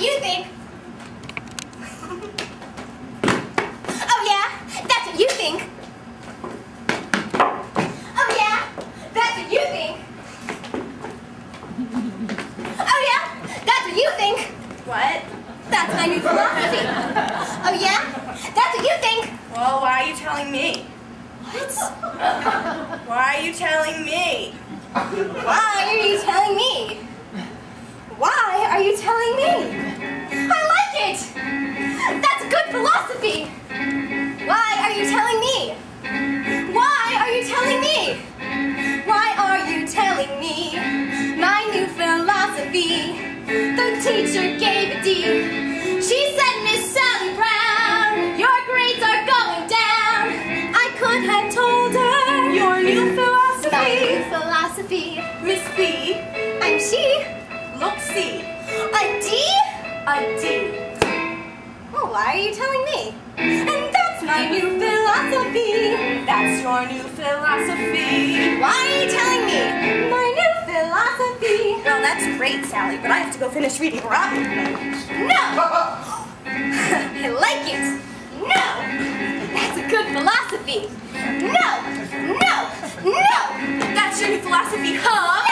you think. oh yeah, that's what you think. Oh yeah, that's what you think. Oh yeah, that's what you think. What? That's my new philosophy. Oh yeah, that's what you think. Well, why are you telling me? What? Why are you telling me? Why teacher gave a D. She said, Miss Sally Brown, your grades are going down. I could have told her Your new my new philosophy. philosophy. Miss B, I'm she. look C, A D? a D. Well, why are you telling me? And that's my new philosophy. That's your new philosophy. Why great, Sally, but I have to go finish reading Robin. No! I like it. No! That's a good philosophy. No! No! No! That's your new philosophy, huh?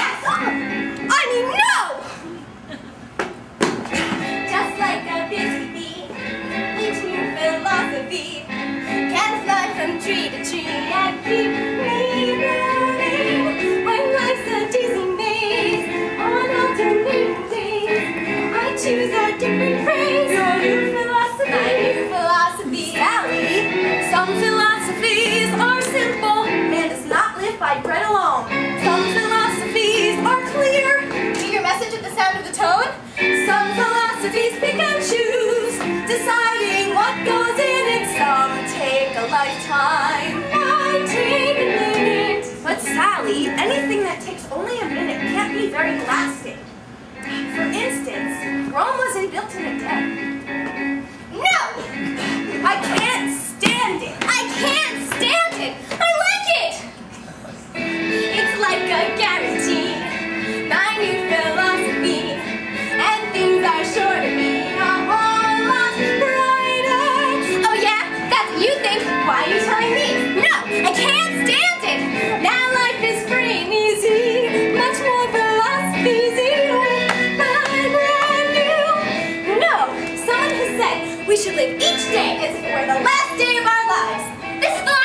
We should live each day as if it were the last day of our lives. This is the